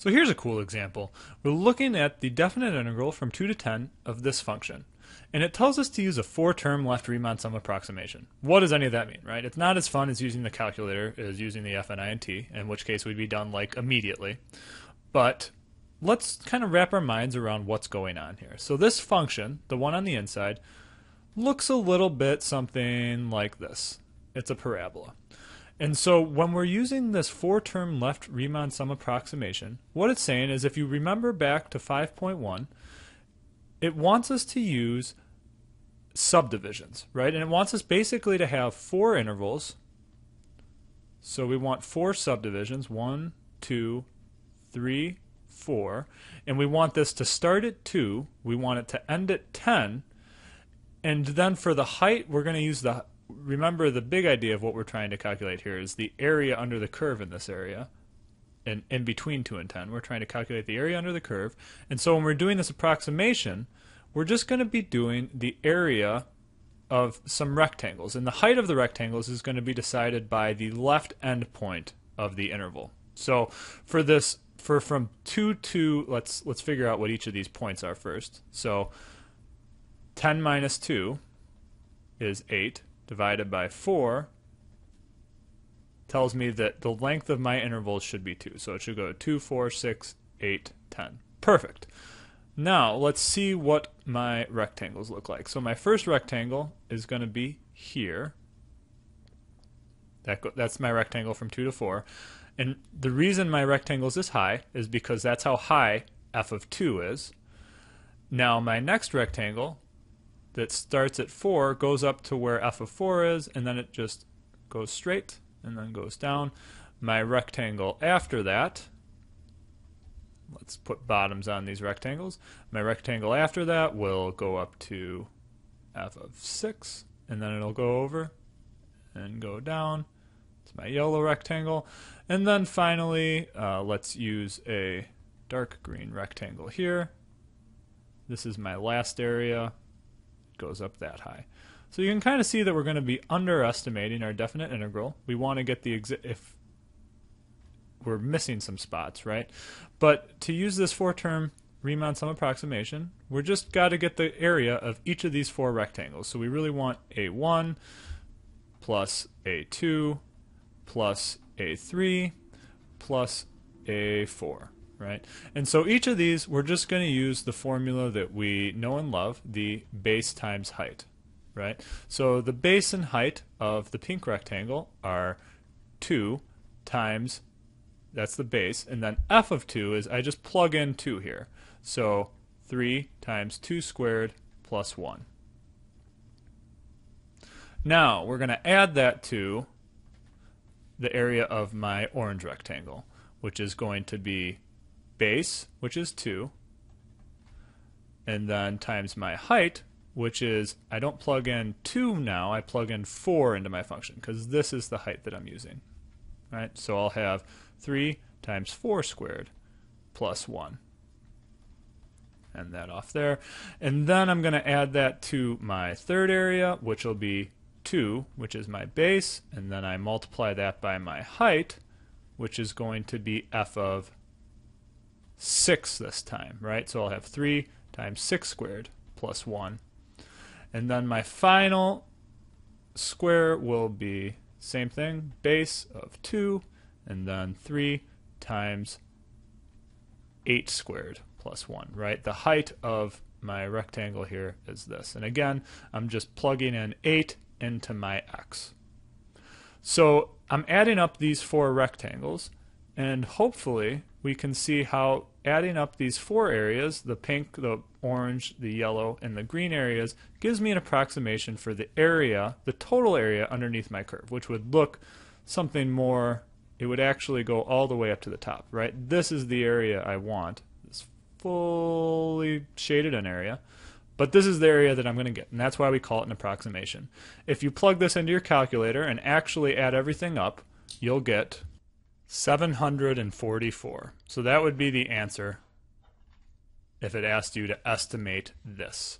So here's a cool example. We're looking at the definite integral from 2 to 10 of this function. And it tells us to use a four-term left Riemann sum approximation. What does any of that mean, right? It's not as fun as using the calculator as using the fnInt, in which case we'd be done like immediately. But let's kind of wrap our minds around what's going on here. So this function, the one on the inside, looks a little bit something like this. It's a parabola. And so when we're using this four-term left Riemann sum approximation, what it's saying is if you remember back to 5.1, it wants us to use subdivisions, right? And it wants us basically to have four intervals. So we want four subdivisions, one, two, three, four. And we want this to start at two, we want it to end at 10, and then for the height, we're going to use the remember the big idea of what we're trying to calculate here is the area under the curve in this area and in between 2 and 10 we're trying to calculate the area under the curve. And so when we're doing this approximation we're just going to be doing the area of some rectangles. And the height of the rectangles is going to be decided by the left end point of the interval. So for this for from 2 to let's let's figure out what each of these points are first. So 10 minus 2 is 8 divided by 4 tells me that the length of my intervals should be 2. So it should go 2, 4, 6, 8, 10. Perfect. Now let's see what my rectangles look like. So my first rectangle is going to be here. That that's my rectangle from 2 to 4. And the reason my rectangle is this high is because that's how high f of 2 is. Now my next rectangle that starts at 4 goes up to where f of 4 is, and then it just goes straight and then goes down. My rectangle after that, let's put bottoms on these rectangles. My rectangle after that will go up to f of 6, and then it'll go over and go down. It's my yellow rectangle. And then finally, uh, let's use a dark green rectangle here. This is my last area goes up that high. So you can kind of see that we're going to be underestimating our definite integral. We want to get the exi- if we're missing some spots, right? But to use this four-term Riemann sum approximation, we're just got to get the area of each of these four rectangles. So we really want A1 plus A2 plus A3 plus A4 right? And so each of these, we're just going to use the formula that we know and love, the base times height, right? So the base and height of the pink rectangle are 2 times, that's the base, and then f of 2 is, I just plug in 2 here. So 3 times 2 squared plus 1. Now, we're going to add that to the area of my orange rectangle, which is going to be base, which is 2, and then times my height, which is, I don't plug in 2 now, I plug in 4 into my function, because this is the height that I'm using. Right? So I'll have 3 times 4 squared plus 1. And that off there. And then I'm going to add that to my third area, which will be 2, which is my base, and then I multiply that by my height, which is going to be f of 6 this time, right? So I'll have 3 times 6 squared plus 1. And then my final square will be same thing, base of 2, and then 3 times 8 squared plus 1, right? The height of my rectangle here is this. And again, I'm just plugging in 8 into my x. So I'm adding up these four rectangles, and hopefully we can see how adding up these four areas, the pink, the orange, the yellow, and the green areas, gives me an approximation for the area, the total area underneath my curve, which would look something more, it would actually go all the way up to the top, right? This is the area I want, this fully shaded in area. But this is the area that I'm going to get, and that's why we call it an approximation. If you plug this into your calculator and actually add everything up, you'll get 744. So that would be the answer if it asked you to estimate this.